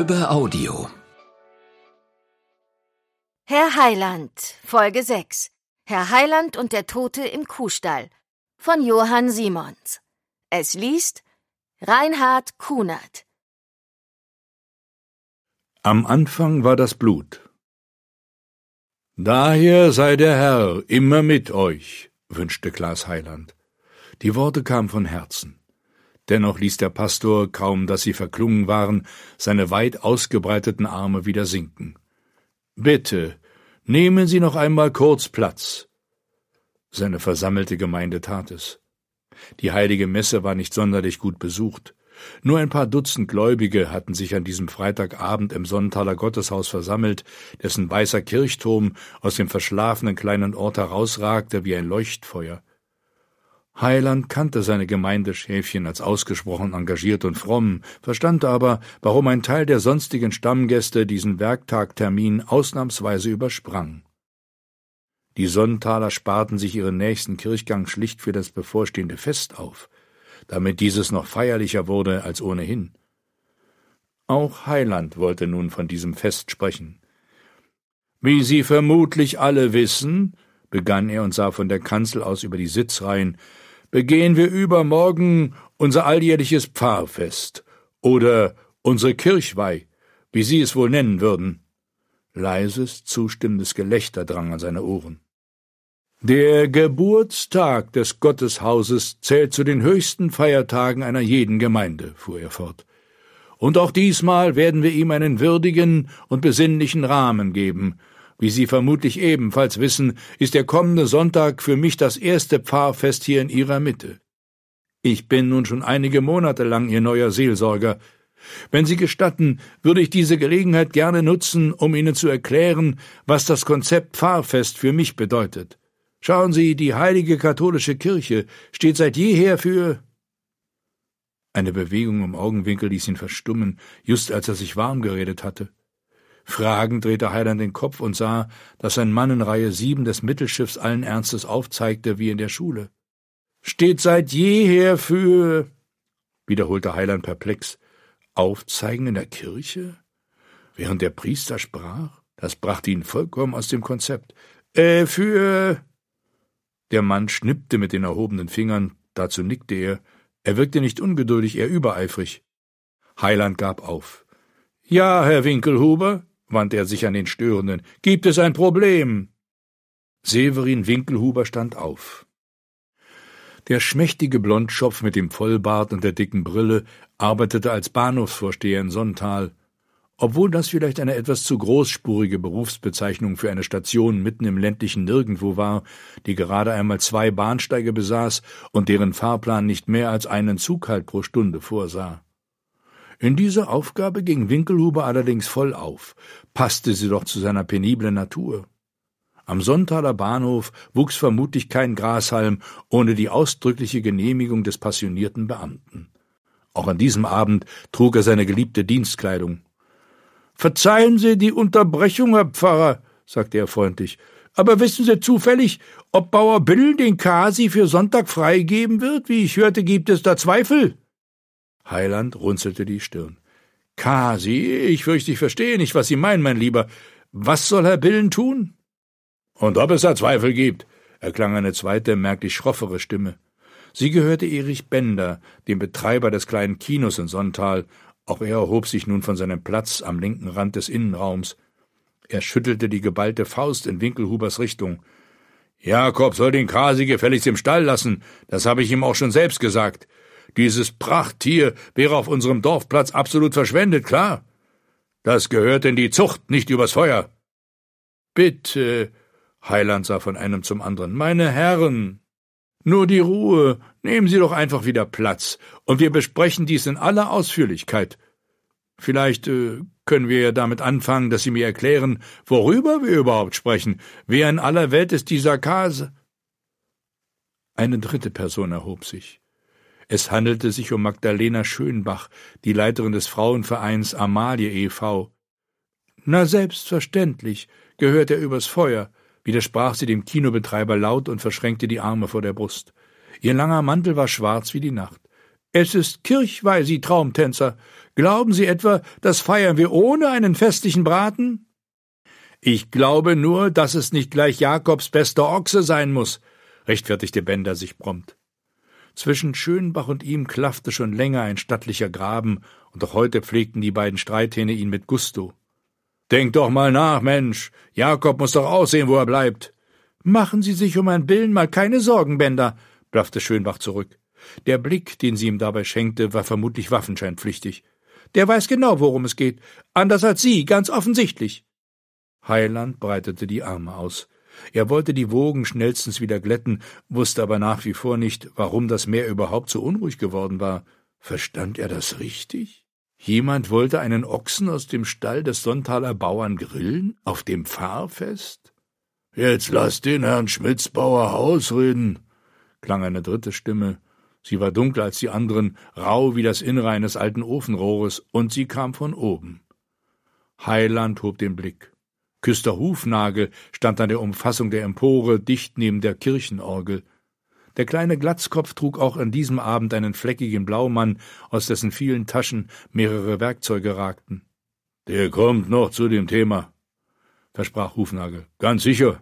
Röber Audio. Herr Heiland, Folge 6. Herr Heiland und der Tote im Kuhstall von Johann Simons. Es liest Reinhard Kunert. Am Anfang war das Blut. Daher sei der Herr immer mit euch, wünschte Klaas Heiland. Die Worte kamen von Herzen. Dennoch ließ der Pastor, kaum dass sie verklungen waren, seine weit ausgebreiteten Arme wieder sinken. Bitte, nehmen Sie noch einmal kurz Platz. Seine versammelte Gemeinde tat es. Die heilige Messe war nicht sonderlich gut besucht. Nur ein paar Dutzend Gläubige hatten sich an diesem Freitagabend im Sonntaler Gotteshaus versammelt, dessen weißer Kirchturm aus dem verschlafenen kleinen Ort herausragte wie ein Leuchtfeuer. Heiland kannte seine Gemeindeschäfchen als ausgesprochen engagiert und fromm, verstand aber, warum ein Teil der sonstigen Stammgäste diesen Werktagtermin ausnahmsweise übersprang. Die Sonntaler sparten sich ihren nächsten Kirchgang schlicht für das bevorstehende Fest auf, damit dieses noch feierlicher wurde als ohnehin. Auch Heiland wollte nun von diesem Fest sprechen. Wie Sie vermutlich alle wissen, begann er und sah von der Kanzel aus über die Sitzreihen, begehen wir übermorgen unser alljährliches Pfarrfest oder unsere Kirchweih, wie Sie es wohl nennen würden. Leises, zustimmendes Gelächter drang an seine Ohren. Der Geburtstag des Gotteshauses zählt zu den höchsten Feiertagen einer jeden Gemeinde, fuhr er fort. Und auch diesmal werden wir ihm einen würdigen und besinnlichen Rahmen geben, wie Sie vermutlich ebenfalls wissen, ist der kommende Sonntag für mich das erste Pfarrfest hier in Ihrer Mitte. Ich bin nun schon einige Monate lang Ihr neuer Seelsorger. Wenn Sie gestatten, würde ich diese Gelegenheit gerne nutzen, um Ihnen zu erklären, was das Konzept Pfarrfest für mich bedeutet. Schauen Sie, die heilige katholische Kirche steht seit jeher für eine Bewegung im Augenwinkel ließ ihn verstummen, just als er sich warm geredet hatte. Fragend drehte Heiland den Kopf und sah, dass ein Mann in Reihe sieben des Mittelschiffs allen Ernstes aufzeigte wie in der Schule. Steht seit jeher für wiederholte Heiland perplex. Aufzeigen in der Kirche? Während der Priester sprach? Das brachte ihn vollkommen aus dem Konzept. Äh, für. Der Mann schnippte mit den erhobenen Fingern, dazu nickte er. Er wirkte nicht ungeduldig, eher übereifrig. Heiland gab auf. Ja, Herr Winkelhuber, wandte er sich an den Störenden. Gibt es ein Problem? Severin Winkelhuber stand auf. Der schmächtige Blondschopf mit dem Vollbart und der dicken Brille arbeitete als Bahnhofsvorsteher in Sonntal. Obwohl das vielleicht eine etwas zu großspurige Berufsbezeichnung für eine Station mitten im ländlichen Nirgendwo war, die gerade einmal zwei Bahnsteige besaß und deren Fahrplan nicht mehr als einen Zug halt pro Stunde vorsah. In dieser Aufgabe ging Winkelhuber allerdings voll auf, passte sie doch zu seiner peniblen Natur. Am Sonntaler Bahnhof wuchs vermutlich kein Grashalm ohne die ausdrückliche Genehmigung des passionierten Beamten. Auch an diesem Abend trug er seine geliebte Dienstkleidung. Verzeihen Sie die Unterbrechung, Herr Pfarrer, sagte er freundlich, aber wissen Sie zufällig, ob Bauer Bill den Kasi für Sonntag freigeben wird? Wie ich hörte, gibt es da Zweifel. Heiland runzelte die Stirn. Kasi, ich fürchte, ich verstehe nicht, was Sie meinen, mein Lieber. Was soll Herr Billen tun? Und ob es da Zweifel gibt, erklang eine zweite, merklich schroffere Stimme. Sie gehörte Erich Bender, dem Betreiber des kleinen Kinos in Sonntal. Auch er erhob sich nun von seinem Platz am linken Rand des Innenraums. Er schüttelte die geballte Faust in Winkelhubers Richtung. Jakob soll den Kasi gefälligst im Stall lassen, das habe ich ihm auch schon selbst gesagt. Dieses Prachttier wäre auf unserem Dorfplatz absolut verschwendet, klar. Das gehört in die Zucht, nicht übers Feuer. Bitte, Heiland sah von einem zum anderen, meine Herren. Nur die Ruhe, nehmen Sie doch einfach wieder Platz, und wir besprechen dies in aller Ausführlichkeit. Vielleicht äh, können wir damit anfangen, dass Sie mir erklären, worüber wir überhaupt sprechen. Wer in aller Welt ist dieser Kase? Eine dritte Person erhob sich. Es handelte sich um Magdalena Schönbach, die Leiterin des Frauenvereins Amalie e.V. Na selbstverständlich, gehört er übers Feuer, widersprach sie dem Kinobetreiber laut und verschränkte die Arme vor der Brust. Ihr langer Mantel war schwarz wie die Nacht. Es ist Kirchweih, Sie Traumtänzer. Glauben Sie etwa, das feiern wir ohne einen festlichen Braten? Ich glaube nur, dass es nicht gleich Jakobs bester Ochse sein muss, rechtfertigte Bender sich prompt. Zwischen Schönbach und ihm klaffte schon länger ein stattlicher Graben, und auch heute pflegten die beiden Streithähne ihn mit Gusto. Denk doch mal nach, Mensch. Jakob muss doch aussehen, wo er bleibt. Machen Sie sich um ein Billen mal keine Sorgen, Bender, blaffte Schönbach zurück. Der Blick, den sie ihm dabei schenkte, war vermutlich waffenscheinpflichtig. Der weiß genau, worum es geht. Anders als Sie, ganz offensichtlich. Heiland breitete die Arme aus. Er wollte die Wogen schnellstens wieder glätten, wusste aber nach wie vor nicht, warum das Meer überhaupt so unruhig geworden war. Verstand er das richtig? Jemand wollte einen Ochsen aus dem Stall des Sonntaler Bauern grillen? Auf dem Pfarrfest? Jetzt lass den Herrn Schmitzbauer ausreden, klang eine dritte Stimme. Sie war dunkler als die anderen, rau wie das Innere eines alten Ofenrohres, und sie kam von oben. Heiland hob den Blick. Küster Hufnagel stand an der Umfassung der Empore dicht neben der Kirchenorgel. Der kleine Glatzkopf trug auch an diesem Abend einen fleckigen Blaumann, aus dessen vielen Taschen mehrere Werkzeuge ragten. Der kommt noch zu dem Thema, versprach Hufnagel. Ganz sicher.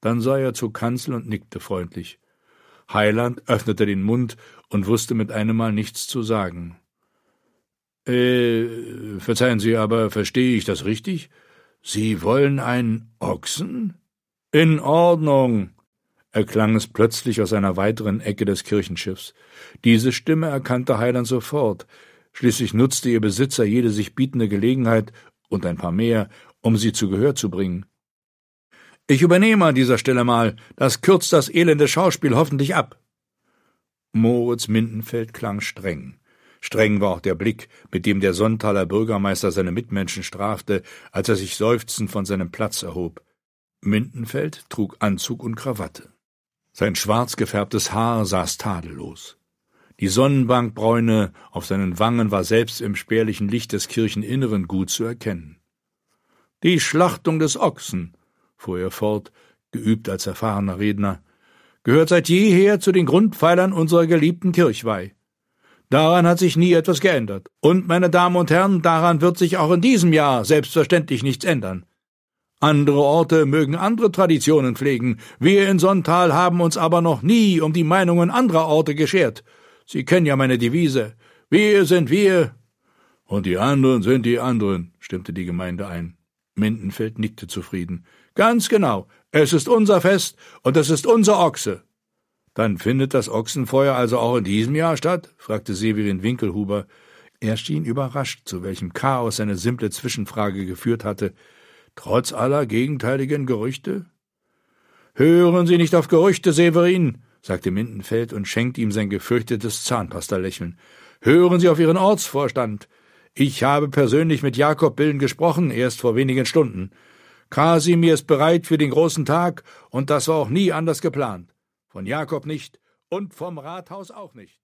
Dann sah er zur Kanzel und nickte freundlich. Heiland öffnete den Mund und wusste mit einem Mal nichts zu sagen. Äh, verzeihen Sie, aber verstehe ich das richtig? Sie wollen einen Ochsen? In Ordnung, erklang es plötzlich aus einer weiteren Ecke des Kirchenschiffs. Diese Stimme erkannte Heiland sofort. Schließlich nutzte ihr Besitzer jede sich bietende Gelegenheit und ein paar mehr, um sie zu Gehör zu bringen. Ich übernehme an dieser Stelle mal. Das kürzt das elende Schauspiel hoffentlich ab. Moritz Mindenfeld klang streng. Streng war auch der Blick, mit dem der Sonntaler Bürgermeister seine Mitmenschen strafte, als er sich seufzend von seinem Platz erhob. Mindenfeld trug Anzug und Krawatte. Sein schwarz gefärbtes Haar saß tadellos. Die Sonnenbankbräune auf seinen Wangen war selbst im spärlichen Licht des Kircheninneren gut zu erkennen. Die Schlachtung des Ochsen, fuhr er fort, geübt als erfahrener Redner, gehört seit jeher zu den Grundpfeilern unserer geliebten Kirchweih. Daran hat sich nie etwas geändert. Und, meine Damen und Herren, daran wird sich auch in diesem Jahr selbstverständlich nichts ändern. Andere Orte mögen andere Traditionen pflegen, wir in Sonntal haben uns aber noch nie um die Meinungen anderer Orte geschert. Sie kennen ja meine Devise. Wir sind wir. Und die anderen sind die anderen, stimmte die Gemeinde ein. Mindenfeld nickte zufrieden. Ganz genau. Es ist unser Fest und es ist unser Ochse. Dann findet das Ochsenfeuer also auch in diesem Jahr statt? fragte Severin Winkelhuber. Er schien überrascht, zu welchem Chaos seine simple Zwischenfrage geführt hatte. Trotz aller gegenteiligen Gerüchte? Hören Sie nicht auf Gerüchte, Severin, sagte Mindenfeld und schenkte ihm sein gefürchtetes Zahnpastalächeln. Hören Sie auf Ihren Ortsvorstand. Ich habe persönlich mit Jakob Billen gesprochen, erst vor wenigen Stunden. Kasimir ist bereit für den großen Tag, und das war auch nie anders geplant. Von Jakob nicht und vom Rathaus auch nicht.